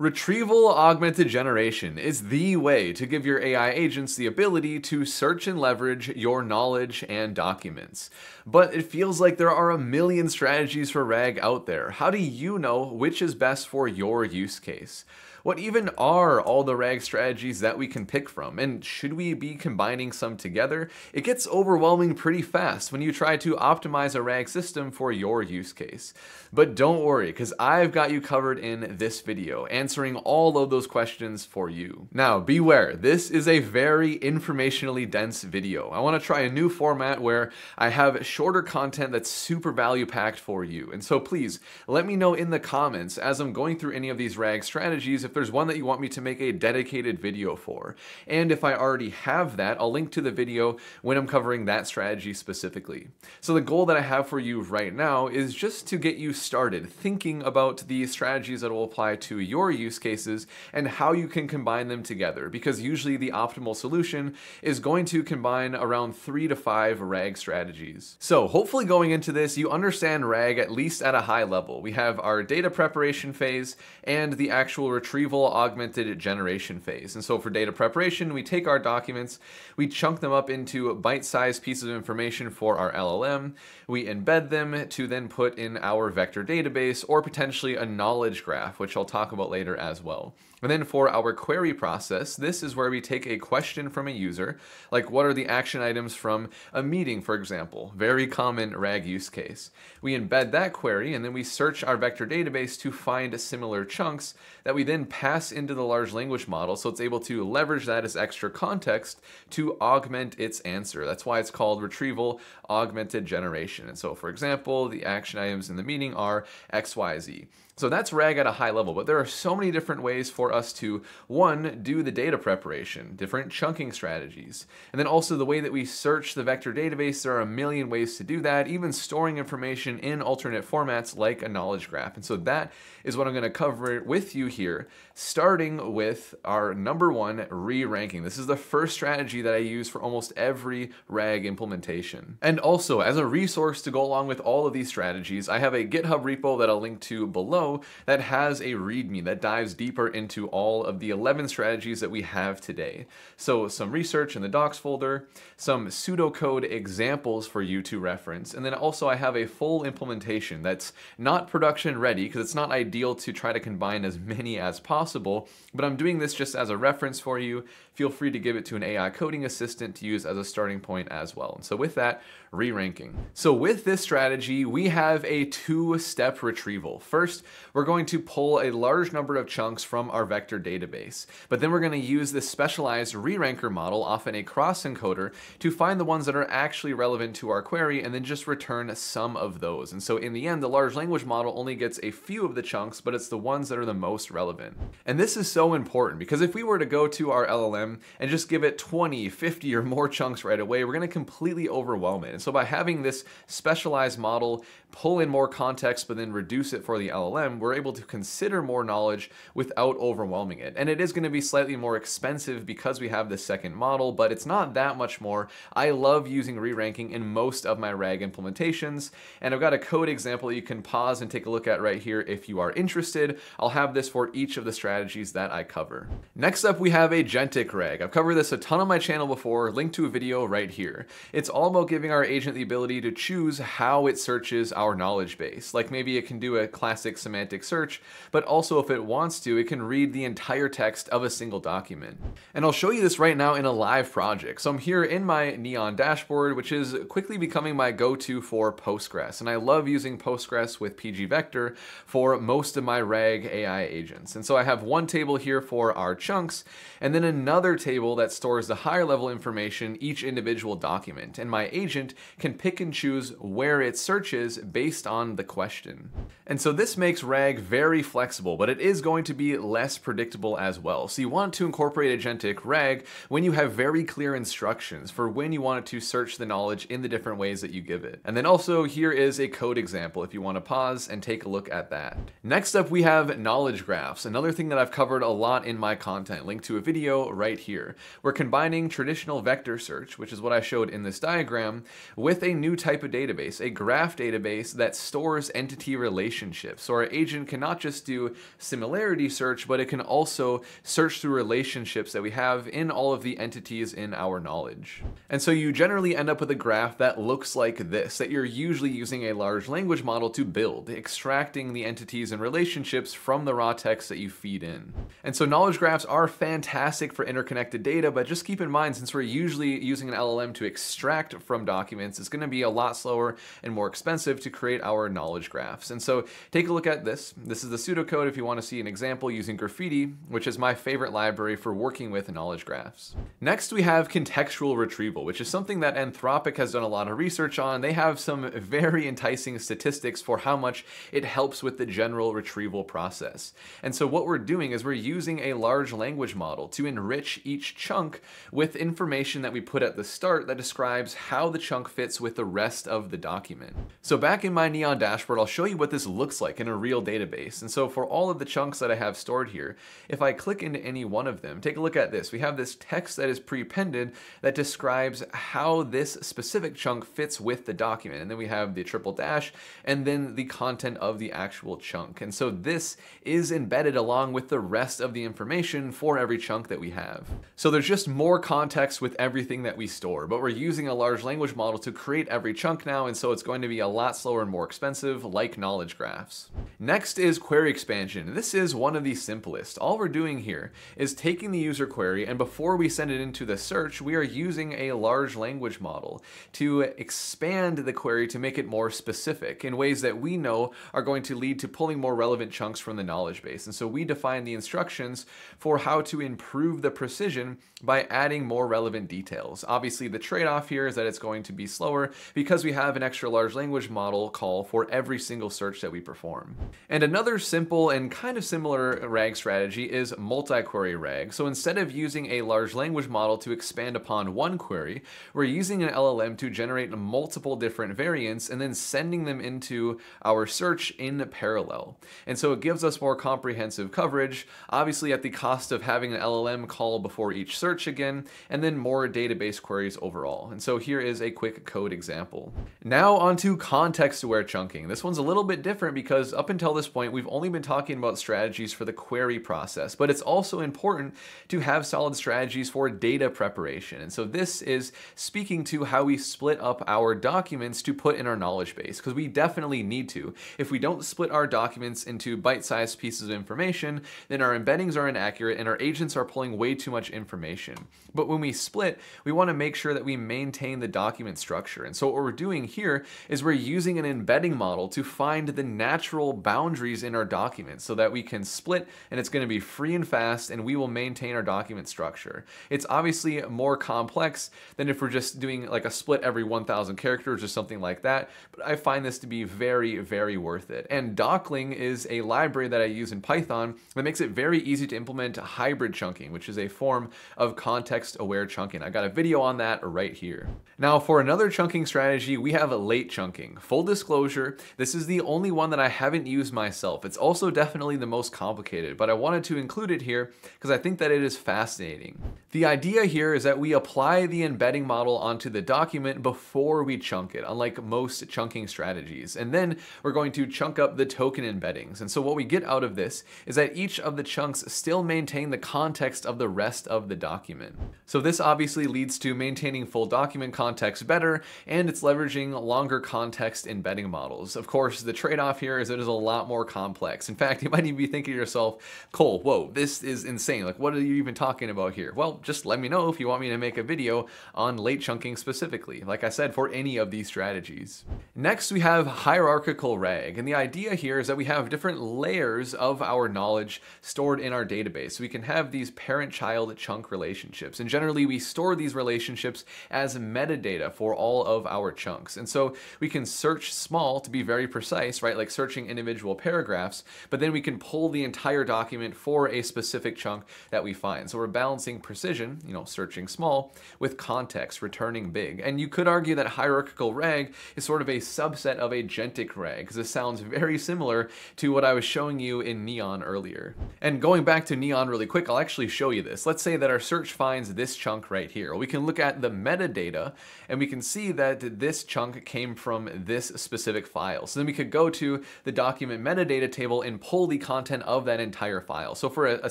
Retrieval augmented generation is the way to give your AI agents the ability to search and leverage your knowledge and documents. But it feels like there are a million strategies for RAG out there. How do you know which is best for your use case? What even are all the RAG strategies that we can pick from? And should we be combining some together? It gets overwhelming pretty fast when you try to optimize a RAG system for your use case. But don't worry, because I've got you covered in this video, answering all of those questions for you. Now, beware, this is a very informationally dense video. I want to try a new format where I have shorter content that's super value packed for you. And so please, let me know in the comments as I'm going through any of these RAG strategies if there's one that you want me to make a dedicated video for. And if I already have that, I'll link to the video when I'm covering that strategy specifically. So the goal that I have for you right now is just to get you started thinking about the strategies that will apply to your use cases and how you can combine them together because usually the optimal solution is going to combine around three to five RAG strategies. So hopefully going into this, you understand RAG at least at a high level. We have our data preparation phase and the actual retrieval retrieval augmented generation phase. And so for data preparation, we take our documents, we chunk them up into bite-sized pieces of information for our LLM, we embed them to then put in our vector database or potentially a knowledge graph, which I'll talk about later as well. And then for our query process, this is where we take a question from a user, like what are the action items from a meeting, for example, very common RAG use case. We embed that query and then we search our vector database to find similar chunks that we then pass into the large language model so it's able to leverage that as extra context to augment its answer. That's why it's called retrieval augmented generation. And so for example, the action items in the meeting are XYZ. So that's RAG at a high level, but there are so many different ways for us to, one, do the data preparation, different chunking strategies, and then also the way that we search the vector database, there are a million ways to do that, even storing information in alternate formats like a knowledge graph. And so that is what I'm gonna cover with you here, starting with our number one, re-ranking. This is the first strategy that I use for almost every RAG implementation. And also, as a resource to go along with all of these strategies, I have a GitHub repo that I'll link to below that has a README that dives deeper into all of the 11 strategies that we have today. So some research in the docs folder, some pseudocode examples for you to reference, and then also I have a full implementation that's not production ready because it's not ideal to try to combine as many as possible, but I'm doing this just as a reference for you. Feel free to give it to an AI coding assistant to use as a starting point as well. And so with that, re-ranking. So with this strategy, we have a two-step retrieval. First, we're going to pull a large number of chunks from our vector database, but then we're going to use this specialized re-ranker model, often a cross-encoder, to find the ones that are actually relevant to our query and then just return some of those. And so in the end, the large language model only gets a few of the chunks, but it's the ones that are the most relevant. And this is so important because if we were to go to our LLM and just give it 20, 50 or more chunks right away, we're going to completely overwhelm it. And so by having this specialized model pull in more context but then reduce it for the LLM, we're able to consider more knowledge without overwhelming it. And it is going to be slightly more expensive because we have this second model, but it's not that much more. I love using re-ranking in most of my RAG implementations, and I've got a code example you can pause and take a look at right here if you are interested. I'll have this for each of the strategies that I cover. Next up, we have agentic RAG. I've covered this a ton on my channel before, linked to a video right here. It's all about giving our agent the ability to choose how it searches our knowledge base. Like maybe it can do a classic semantic search, but also if it wants to, it can read the entire text of a single document. And I'll show you this right now in a live project. So I'm here in my Neon dashboard, which is quickly becoming my go-to for Postgres. And I love using Postgres with PG Vector for most of my RAG AI agents. And so I have one table here for our chunks, and then another table that stores the higher level information each individual document. And my agent can pick and choose where it searches based on the question. And so this makes RAG very flexible, but it is going to be less predictable as well. So you want to incorporate agentic RAG when you have very clear instructions for when you want it to search the knowledge in the different ways that you give it. And then also here is a code example if you want to pause and take a look at that. Next up we have knowledge graphs, another thing that I've covered a lot in my content, linked to a video right here. We're combining traditional vector search, which is what I showed in this diagram, with a new type of database, a graph database that stores entity relationships or agent can not just do similarity search, but it can also search through relationships that we have in all of the entities in our knowledge. And so you generally end up with a graph that looks like this, that you're usually using a large language model to build, extracting the entities and relationships from the raw text that you feed in. And so knowledge graphs are fantastic for interconnected data, but just keep in mind, since we're usually using an LLM to extract from documents, it's gonna be a lot slower and more expensive to create our knowledge graphs. And so take a look at this. This is the pseudocode if you wanna see an example using Graphiti, which is my favorite library for working with knowledge graphs. Next, we have contextual retrieval, which is something that Anthropic has done a lot of research on. They have some very enticing statistics for how much it helps with the general retrieval process. And so what we're doing is we're using a large language model to enrich each chunk with information that we put at the start that describes how the chunk fits with the rest of the document. So back in my Neon dashboard, I'll show you what this looks like in a real database. And so for all of the chunks that I have stored here, if I click into any one of them, take a look at this. We have this text that is prepended that describes how this specific chunk fits with the document. And then we have the triple dash and then the content of the actual chunk. And so this is embedded along with the rest of the information for every chunk that we have. So there's just more context with everything that we store, but we're using a large language model to create every chunk now, and so it's going to be a lot slower and more expensive, like knowledge graphs. Next is query expansion. This is one of the simplest. All we're doing here is taking the user query, and before we send it into the search, we are using a large language model to expand the query to make it more specific in ways that we know are going to lead to pulling more relevant chunks from the knowledge base. And so we define the instructions for how to improve the precision by adding more relevant details. Obviously, the trade-off here is that it's going to be slower because we have an extra large language model call for every single search that we perform. And another simple and kind of similar RAG strategy is multi-query RAG. So instead of using a large language model to expand upon one query, we're using an LLM to generate multiple different variants and then sending them into our search in parallel. And so it gives us more comprehensive coverage, obviously at the cost of having an LLM call before each search again, and then more database queries overall. And so here is a quick code example. Now onto context-aware chunking. This one's a little bit different because up until this point, we've only been talking about strategies for the query process, but it's also important to have solid strategies for data preparation. And so this is speaking to how we split up our documents to put in our knowledge base, because we definitely need to. If we don't split our documents into bite-sized pieces of information, then our embeddings are inaccurate and our agents are pulling way too much information. But when we split, we want to make sure that we maintain the document structure. And so what we're doing here is we're using an embedding model to find the natural boundaries in our document so that we can split and it's going to be free and fast and we will maintain our document structure. It's obviously more complex than if we're just doing like a split every 1000 characters or something like that, but I find this to be very, very worth it. And Docling is a library that I use in Python that makes it very easy to implement hybrid chunking, which is a form of context-aware chunking. I got a video on that right here. Now for another chunking strategy, we have late chunking. Full disclosure, this is the only one that I haven't used myself. It's also definitely the most complicated, but I wanted to include it here because I think that it is fascinating. The idea here is that we apply the embedding model onto the document before we chunk it, unlike most chunking strategies. And then we're going to chunk up the token embeddings. And so what we get out of this is that each of the chunks still maintain the context of the rest of the document. So this obviously leads to maintaining full document context better, and it's leveraging longer context embedding models. Of course, the trade-off here is it is a lot more complex. In fact, you might even be thinking to yourself, Cole, whoa, this is insane. Like, what are you even talking about here? Well, just let me know if you want me to make a video on late chunking specifically, like I said, for any of these strategies. Next, we have hierarchical RAG, and the idea here is that we have different layers of our knowledge stored in our database. So we can have these parent-child chunk relationships, and generally we store these relationships as metadata for all of our chunks. And so we can search small to be very precise, right, like searching individual paragraphs, but then we can pull the entire document for a specific chunk that we find. So we're balancing precision, you know, searching small, with context, returning big. And you could argue that hierarchical RAG is sort of a subset of agentic RAG, because it sounds very similar to what I was showing you in Neon earlier. And going back to Neon really quick, I'll actually show you this. Let's say that our search finds this chunk right here. We can look at the metadata, and we can see that this chunk came from this specific file. So then we could go to the document document metadata table and pull the content of that entire file. So for a, a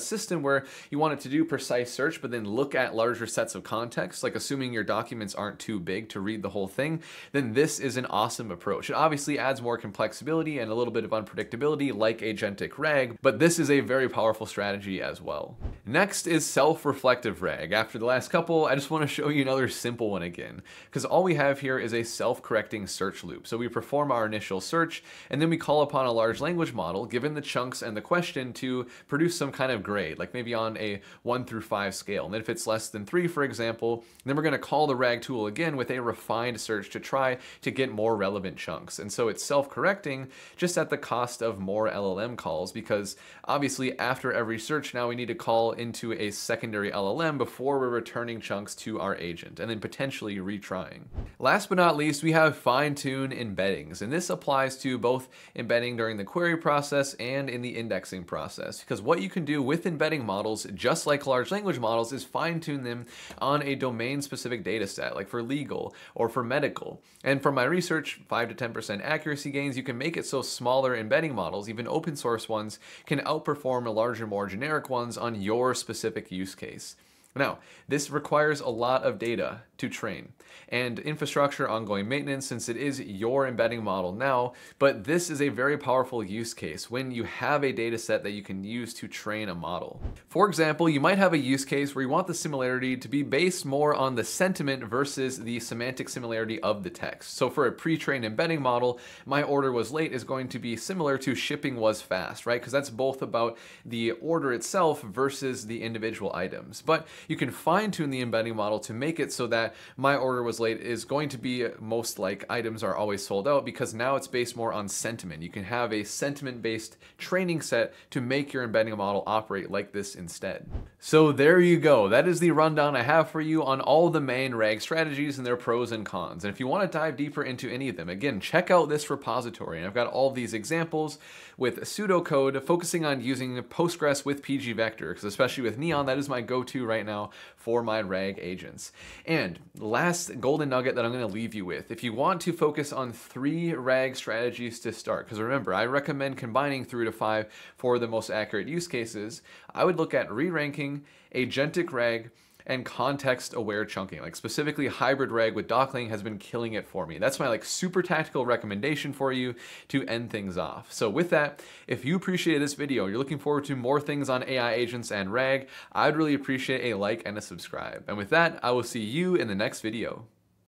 system where you want it to do precise search, but then look at larger sets of context, like assuming your documents aren't too big to read the whole thing, then this is an awesome approach. It obviously adds more complexity and a little bit of unpredictability like agentic RAG, but this is a very powerful strategy as well. Next is self-reflective RAG. After the last couple, I just want to show you another simple one again, because all we have here is a self-correcting search loop. So we perform our initial search, and then we call upon a large language model, given the chunks and the question, to produce some kind of grade, like maybe on a 1 through 5 scale. And then if it's less than 3, for example, then we're going to call the RAG tool again with a refined search to try to get more relevant chunks. And so it's self-correcting just at the cost of more LLM calls, because obviously after every search now we need to call into a secondary LLM before we're returning chunks to our agent, and then potentially retrying. Last but not least, we have fine-tune embeddings, and this applies to both embedding during the query process and in the indexing process, because what you can do with embedding models, just like large language models, is fine-tune them on a domain-specific data set, like for legal or for medical. And from my research, 5 to 10% accuracy gains, you can make it so smaller embedding models, even open source ones, can outperform larger, more generic ones on your specific use case. Now, this requires a lot of data to train and infrastructure ongoing maintenance since it is your embedding model now, but this is a very powerful use case when you have a data set that you can use to train a model. For example, you might have a use case where you want the similarity to be based more on the sentiment versus the semantic similarity of the text. So for a pre-trained embedding model, my order was late is going to be similar to shipping was fast, right? Because that's both about the order itself versus the individual items. But you can fine tune the embedding model to make it so that my order was late is going to be most like items are always sold out because now it's based more on sentiment. You can have a sentiment based training set to make your embedding model operate like this instead. So there you go. That is the rundown I have for you on all the main RAG strategies and their pros and cons. And if you want to dive deeper into any of them, again, check out this repository. And I've got all these examples with pseudocode focusing on using Postgres with pgvector, because especially with Neon, that is my go-to right now for my RAG agents. And last golden nugget that I'm going to leave you with, if you want to focus on three RAG strategies to start, because remember, I recommend combining three to five for the most accurate use cases, I would look at re-ranking, agentic RAG, and context aware chunking. Like specifically hybrid rag with Docling has been killing it for me. That's my like super tactical recommendation for you to end things off. So with that, if you appreciated this video, you're looking forward to more things on AI agents and rag, I'd really appreciate a like and a subscribe. And with that, I will see you in the next video.